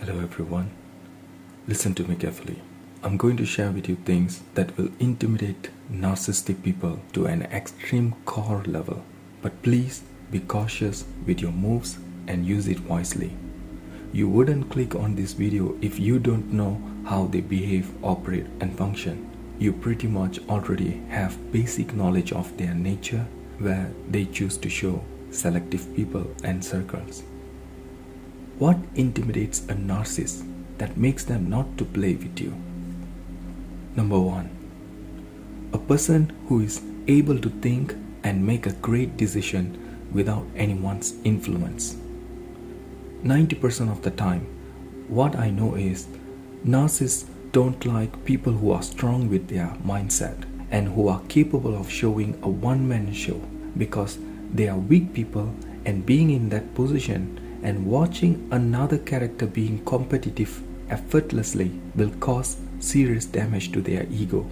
Hello, everyone. Listen to me carefully. I'm going to share with you things that will intimidate narcissistic people to an extreme core level. But please be cautious with your moves and use it wisely. You wouldn't click on this video if you don't know how they behave, operate, and function. You pretty much already have basic knowledge of their nature where they choose to show selective people and circles. What intimidates a narcissist that makes them not to play with you? Number 1. A person who is able to think and make a great decision without anyone's influence. 90% of the time, what I know is narcissists don't like people who are strong with their mindset and who are capable of showing a one man show because they are weak people and being in that position and watching another character being competitive effortlessly will cause serious damage to their ego.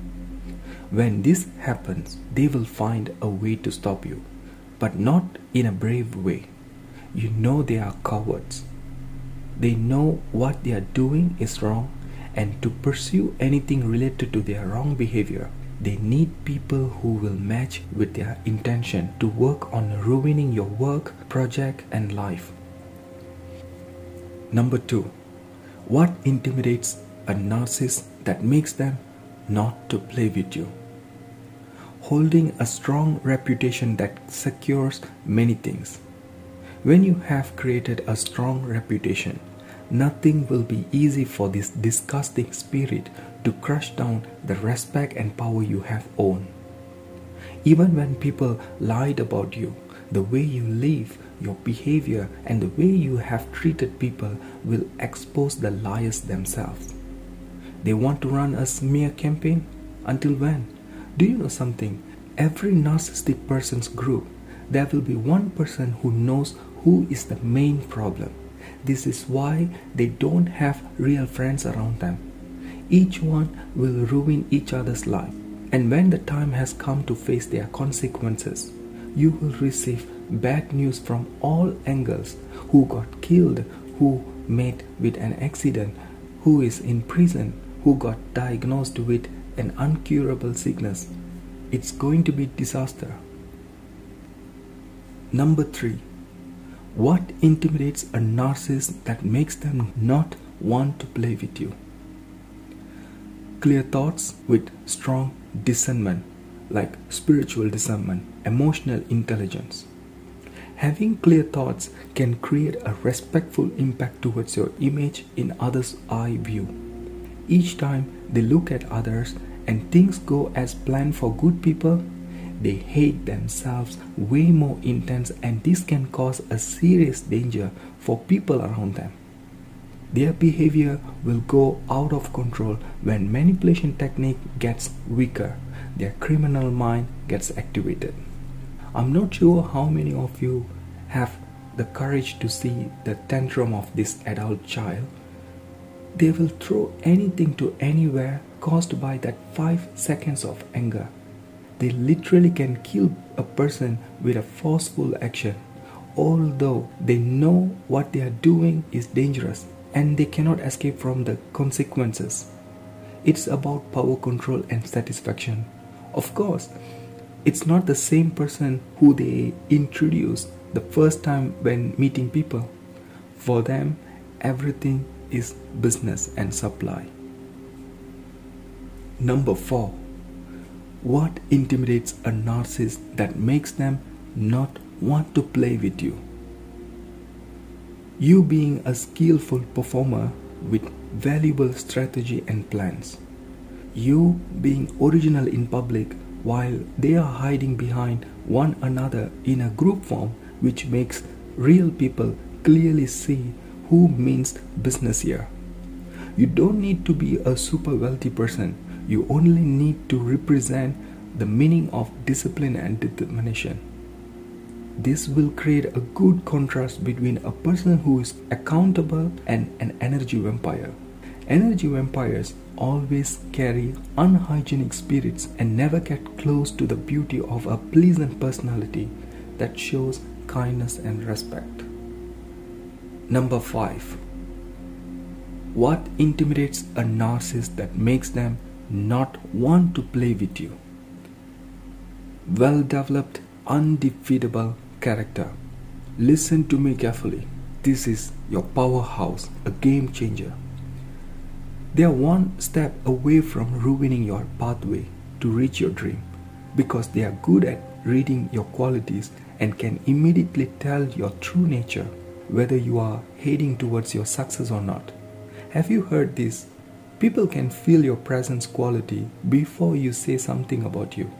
When this happens, they will find a way to stop you, but not in a brave way. You know they are cowards. They know what they are doing is wrong, and to pursue anything related to their wrong behavior, they need people who will match with their intention to work on ruining your work, project, and life. Number two, what intimidates a narcissist that makes them not to play with you? Holding a strong reputation that secures many things. When you have created a strong reputation, nothing will be easy for this disgusting spirit to crush down the respect and power you have owned. Even when people lied about you, the way you live, your behavior, and the way you have treated people will expose the liars themselves. They want to run a smear campaign? Until when? Do you know something? Every narcissistic person's group, there will be one person who knows who is the main problem. This is why they don't have real friends around them. Each one will ruin each other's life. And when the time has come to face their consequences, you will receive bad news from all angles who got killed, who met with an accident, who is in prison, who got diagnosed with an incurable sickness. It's going to be disaster. Number 3. What intimidates a narcissist that makes them not want to play with you? Clear thoughts with strong discernment like spiritual discernment, emotional intelligence. Having clear thoughts can create a respectful impact towards your image in others' eye view. Each time they look at others and things go as planned for good people, they hate themselves way more intense and this can cause a serious danger for people around them. Their behavior will go out of control when manipulation technique gets weaker their criminal mind gets activated. I'm not sure how many of you have the courage to see the tantrum of this adult child. They will throw anything to anywhere caused by that 5 seconds of anger. They literally can kill a person with a forceful action, although they know what they are doing is dangerous and they cannot escape from the consequences. It's about power control and satisfaction. Of course, it's not the same person who they introduced the first time when meeting people. For them, everything is business and supply. Number four, what intimidates a narcissist that makes them not want to play with you? You being a skillful performer with valuable strategy and plans you being original in public while they are hiding behind one another in a group form which makes real people clearly see who means business here. You don't need to be a super wealthy person, you only need to represent the meaning of discipline and determination. This will create a good contrast between a person who is accountable and an energy vampire. Energy vampires always carry unhygienic spirits and never get close to the beauty of a pleasant personality that shows kindness and respect. Number 5. what intimidates a narcissist that makes them not want to play with you? Well developed, undefeatable character. Listen to me carefully. This is your powerhouse, a game changer. They are one step away from ruining your pathway to reach your dream because they are good at reading your qualities and can immediately tell your true nature whether you are heading towards your success or not. Have you heard this? People can feel your presence quality before you say something about you.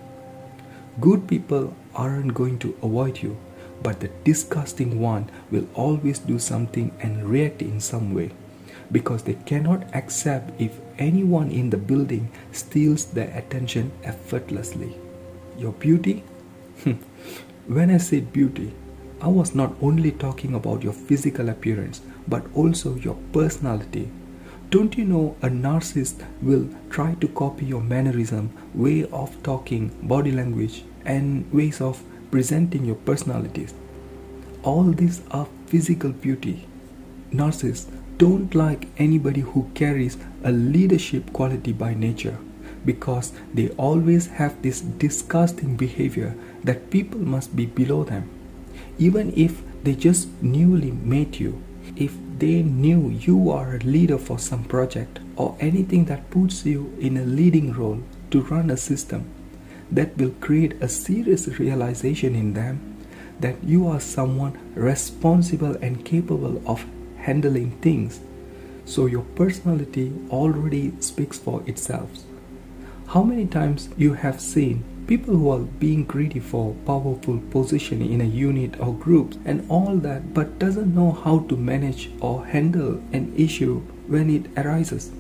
Good people aren't going to avoid you, but the disgusting one will always do something and react in some way because they cannot accept if anyone in the building steals their attention effortlessly. Your beauty? Hmm. when I said beauty, I was not only talking about your physical appearance but also your personality. Don't you know a narcissist will try to copy your mannerism, way of talking, body language, and ways of presenting your personalities? All these are physical beauty. Narcissists don't like anybody who carries a leadership quality by nature because they always have this disgusting behavior that people must be below them. Even if they just newly met you, if they knew you are a leader for some project or anything that puts you in a leading role to run a system, that will create a serious realization in them that you are someone responsible and capable of handling things. So your personality already speaks for itself. How many times you have seen people who are being greedy for powerful position in a unit or group and all that but doesn't know how to manage or handle an issue when it arises.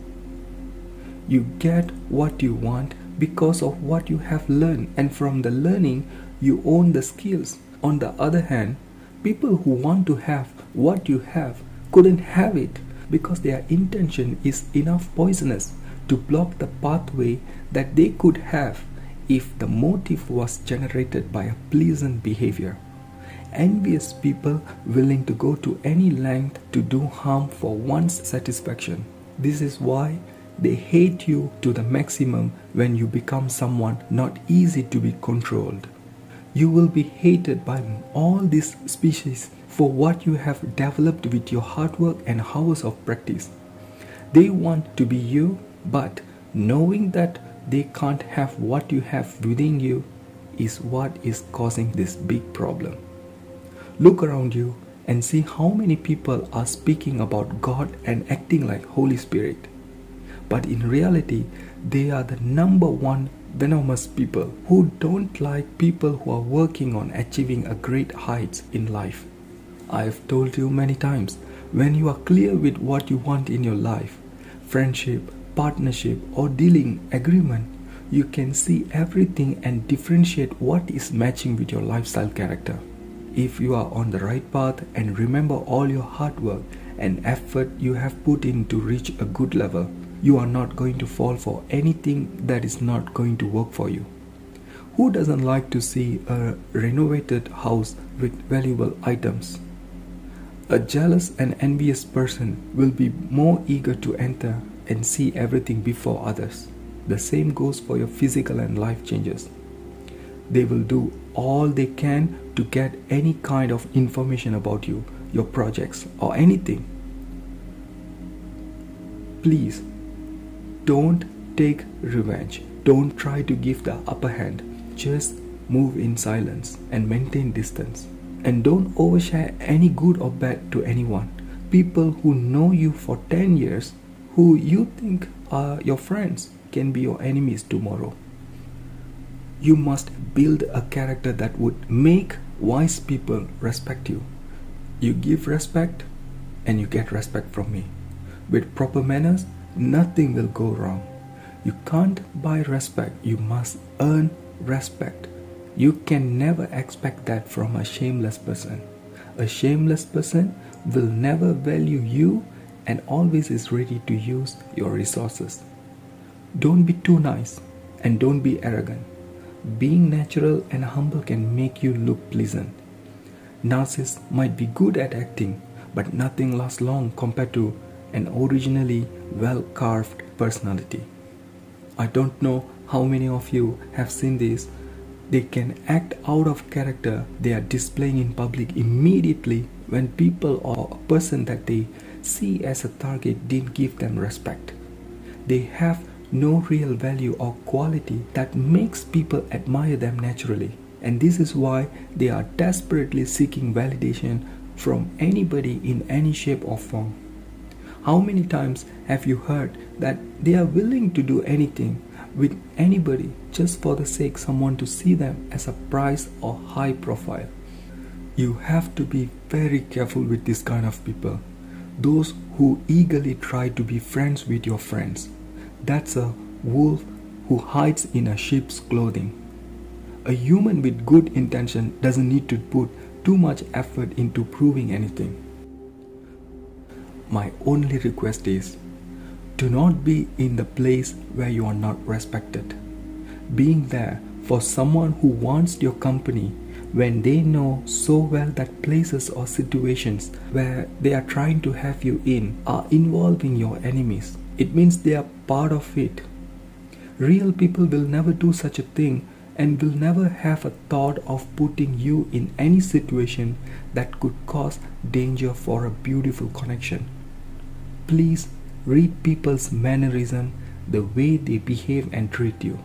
You get what you want because of what you have learned and from the learning you own the skills. On the other hand, people who want to have what you have couldn't have it because their intention is enough poisonous to block the pathway that they could have if the motive was generated by a pleasant behavior. Envious people willing to go to any length to do harm for one's satisfaction. This is why they hate you to the maximum when you become someone not easy to be controlled. You will be hated by all these species for what you have developed with your hard work and hours of practice. They want to be you, but knowing that they can't have what you have within you is what is causing this big problem. Look around you and see how many people are speaking about God and acting like Holy Spirit. But in reality, they are the number one venomous people who don't like people who are working on achieving a great heights in life. I have told you many times when you are clear with what you want in your life, friendship, partnership, or dealing agreement, you can see everything and differentiate what is matching with your lifestyle character. If you are on the right path and remember all your hard work and effort you have put in to reach a good level, you are not going to fall for anything that is not going to work for you. Who doesn't like to see a renovated house with valuable items? A jealous and envious person will be more eager to enter and see everything before others. The same goes for your physical and life changes. They will do all they can to get any kind of information about you, your projects, or anything. Please don't take revenge. Don't try to give the upper hand. Just move in silence and maintain distance. And don't overshare any good or bad to anyone. People who know you for 10 years, who you think are your friends, can be your enemies tomorrow. You must build a character that would make wise people respect you. You give respect and you get respect from me. With proper manners, nothing will go wrong. You can't buy respect, you must earn respect. You can never expect that from a shameless person. A shameless person will never value you and always is ready to use your resources. Don't be too nice and don't be arrogant. Being natural and humble can make you look pleasant. Narcissists might be good at acting, but nothing lasts long compared to an originally well carved personality. I don't know how many of you have seen this. They can act out of character they are displaying in public immediately when people or a person that they see as a target didn't give them respect. They have no real value or quality that makes people admire them naturally. And this is why they are desperately seeking validation from anybody in any shape or form. How many times have you heard that they are willing to do anything with anybody just for the sake someone to see them as a prize or high profile? You have to be very careful with this kind of people. Those who eagerly try to be friends with your friends. That's a wolf who hides in a sheep's clothing. A human with good intention doesn't need to put too much effort into proving anything. My only request is do not be in the place where you are not respected. Being there for someone who wants your company when they know so well that places or situations where they are trying to have you in are involving your enemies. It means they are part of it. Real people will never do such a thing and will never have a thought of putting you in any situation that could cause danger for a beautiful connection. Please read people's mannerism, the way they behave and treat you.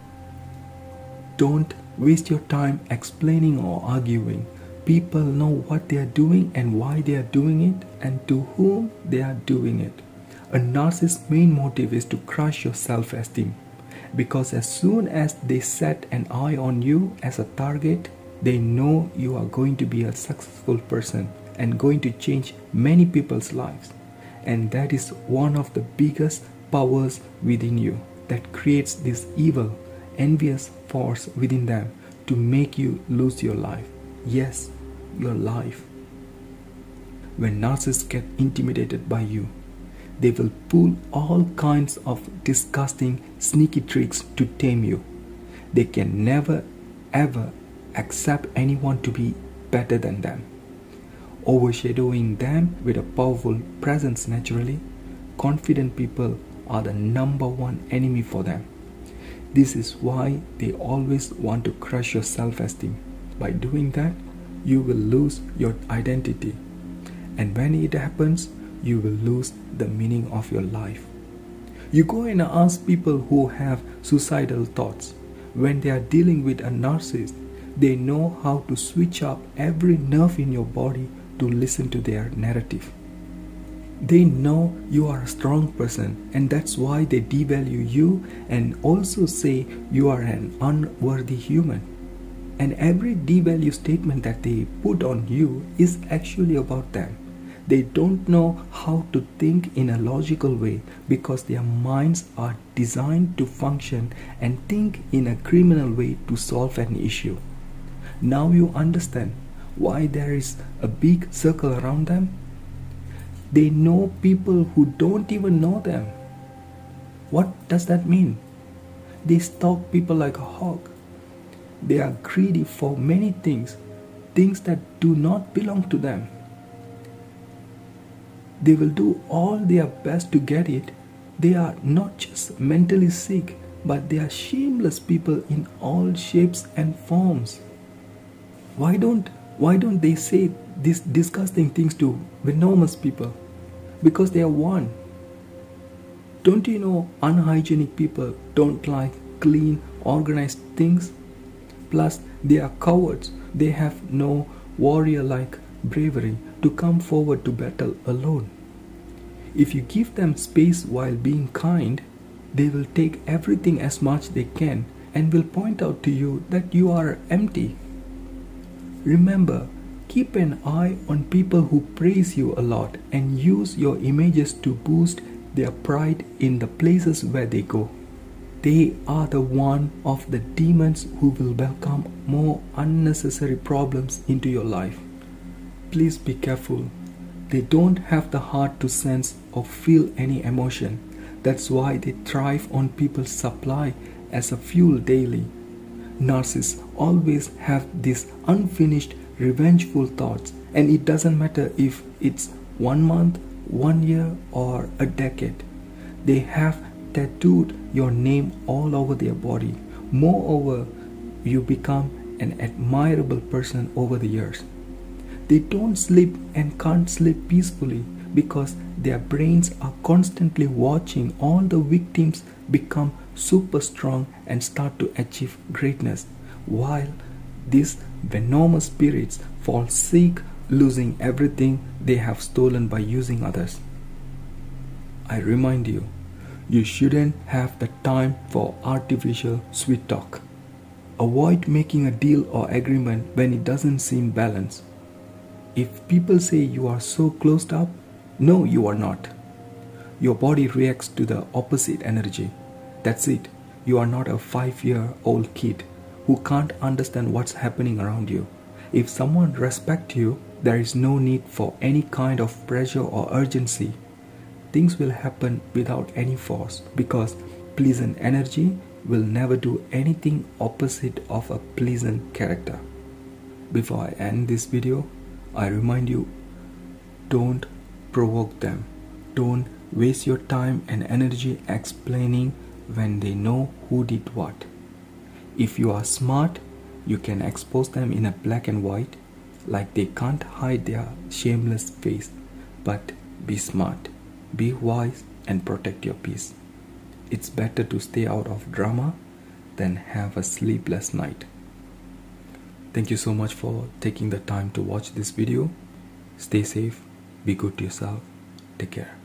Don't waste your time explaining or arguing. People know what they are doing and why they are doing it and to whom they are doing it. A narcissist's main motive is to crush your self esteem because as soon as they set an eye on you as a target, they know you are going to be a successful person and going to change many people's lives. And that is one of the biggest powers within you that creates this evil envious force within them to make you lose your life. Yes, your life. When narcissists get intimidated by you, they will pull all kinds of disgusting, sneaky tricks to tame you. They can never, ever accept anyone to be better than them. Overshadowing them with a powerful presence naturally, confident people are the number one enemy for them. This is why they always want to crush your self esteem. By doing that, you will lose your identity. And when it happens, you will lose the meaning of your life. You go and ask people who have suicidal thoughts. When they are dealing with a narcissist, they know how to switch up every nerve in your body to listen to their narrative. They know you are a strong person, and that's why they devalue you and also say you are an unworthy human. And every devalue statement that they put on you is actually about them. They don't know how to think in a logical way because their minds are designed to function and think in a criminal way to solve an issue. Now you understand why there is a big circle around them they know people who don't even know them. What does that mean? They stalk people like a hawk. They are greedy for many things, things that do not belong to them. They will do all their best to get it. They are not just mentally sick, but they are shameless people in all shapes and forms. Why don't why don't they say these disgusting things to venomous people? because they are one. Don't you know unhygienic people don't like clean, organized things? Plus, they are cowards. They have no warrior like bravery to come forward to battle alone. If you give them space while being kind, they will take everything as much they can and will point out to you that you are empty. Remember, Keep an eye on people who praise you a lot and use your images to boost their pride in the places where they go. They are the one of the demons who will welcome more unnecessary problems into your life. Please be careful. They don't have the heart to sense or feel any emotion. That's why they thrive on people's supply as a fuel daily. Narcissists always have these unfinished revengeful thoughts and it doesn't matter if it's one month one year or a decade. They have tattooed your name all over their body. Moreover, you become an admirable person over the years. They don't sleep and can't sleep peacefully because their brains are constantly watching all the victims become super strong and start to achieve greatness, while these venomous spirits fall sick, losing everything they have stolen by using others. I remind you, you shouldn't have the time for artificial sweet talk. Avoid making a deal or agreement when it doesn't seem balanced. If people say you are so closed up, no, you are not. Your body reacts to the opposite energy. That's it. You are not a five year old kid who can't understand what's happening around you. If someone respects you, there is no need for any kind of pressure or urgency. Things will happen without any force because pleasant energy will never do anything opposite of a pleasant character. Before I end this video, I remind you don't provoke them. Don't waste your time and energy explaining when they know who did what. If you are smart, you can expose them in a black and white, like they can't hide their shameless face. But be smart, be wise, and protect your peace. It's better to stay out of drama than have a sleepless night. Thank you so much for taking the time to watch this video. Stay safe, be good to yourself, take care.